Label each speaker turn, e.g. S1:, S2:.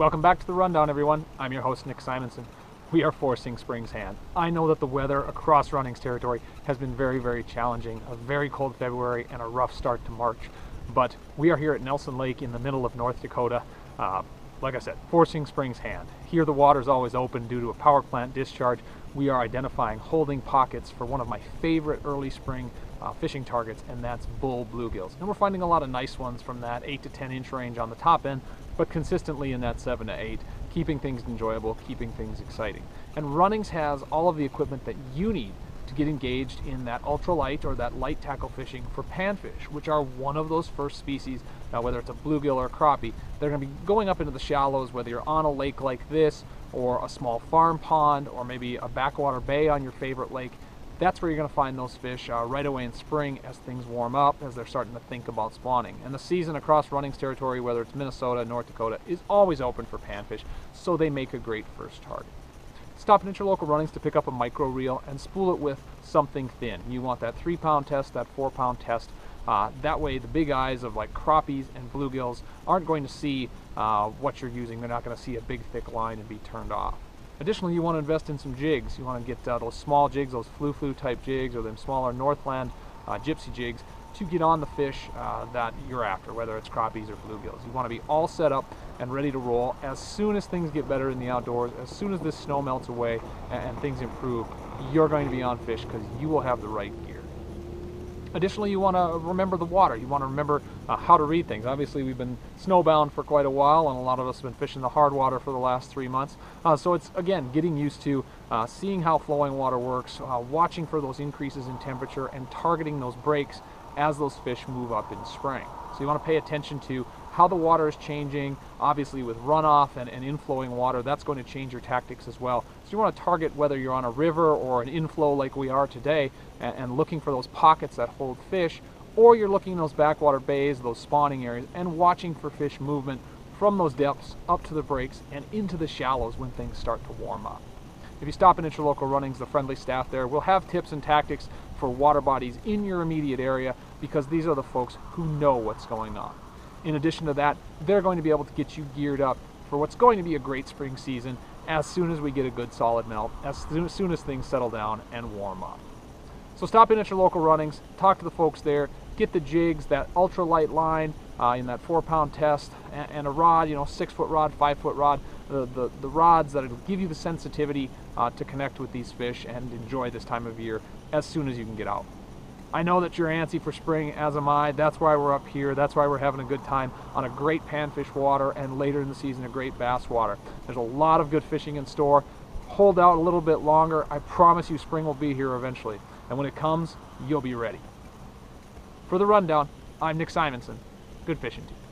S1: Welcome back to the Rundown, everyone. I'm your host, Nick Simonson. We are forcing spring's hand. I know that the weather across Runnings territory has been very, very challenging. A very cold February and a rough start to March. But we are here at Nelson Lake in the middle of North Dakota. Uh, like I said, forcing spring's hand. Here the water is always open due to a power plant discharge. We are identifying holding pockets for one of my favorite early spring uh, fishing targets, and that's bull bluegills. And we're finding a lot of nice ones from that 8 to 10 inch range on the top end, but consistently in that 7 to 8, keeping things enjoyable, keeping things exciting. And Runnings has all of the equipment that you need to get engaged in that ultralight or that light tackle fishing for panfish, which are one of those first species, now whether it's a bluegill or a crappie, they're going to be going up into the shallows, whether you're on a lake like this, or a small farm pond, or maybe a backwater bay on your favorite lake that's where you're going to find those fish uh, right away in spring as things warm up, as they're starting to think about spawning. And the season across Runnings territory, whether it's Minnesota, North Dakota, is always open for panfish, so they make a great first target. Stop at your local Runnings to pick up a micro reel and spool it with something thin. You want that three pound test, that four pound test. Uh, that way the big eyes of like crappies and bluegills aren't going to see uh, what you're using. They're not going to see a big thick line and be turned off. Additionally, you want to invest in some jigs. You want to get uh, those small jigs, those flu-flu type jigs, or them smaller Northland uh, gypsy jigs to get on the fish uh, that you're after, whether it's crappies or bluegills. You want to be all set up and ready to roll as soon as things get better in the outdoors, as soon as this snow melts away and, and things improve, you're going to be on fish because you will have the right gear. Additionally, you want to remember the water. You want to remember uh, how to read things. Obviously, we've been snowbound for quite a while, and a lot of us have been fishing the hard water for the last three months. Uh, so it's, again, getting used to uh, seeing how flowing water works, uh, watching for those increases in temperature, and targeting those breaks as those fish move up in spring. So you want to pay attention to how the water is changing. Obviously with runoff and, and inflowing water, that's going to change your tactics as well. So you want to target whether you're on a river or an inflow like we are today and, and looking for those pockets that hold fish, or you're looking in those backwater bays, those spawning areas, and watching for fish movement from those depths up to the breaks and into the shallows when things start to warm up. If you stop in local runnings, the friendly staff there will have tips and tactics for water bodies in your immediate area because these are the folks who know what's going on. In addition to that, they're going to be able to get you geared up for what's going to be a great spring season as soon as we get a good solid melt, as soon as, soon as things settle down and warm up. So stop in at your local runnings, talk to the folks there, get the jigs, that ultralight line uh, in that four pound test, and, and, a rod, you know, six foot rod, five foot rod, the, the, the rods that will give you the sensitivity uh, to connect with these fish and enjoy this time of year as soon as you can get out. I know that you're antsy for spring, as am I. That's why we're up here. That's why we're having a good time on a great panfish water and later in the season a great bass water. There's a lot of good fishing in store. Hold out a little bit longer. I promise you spring will be here eventually. And when it comes, you'll be ready. For the rundown, I'm Nick Simonson. Good fishing to you.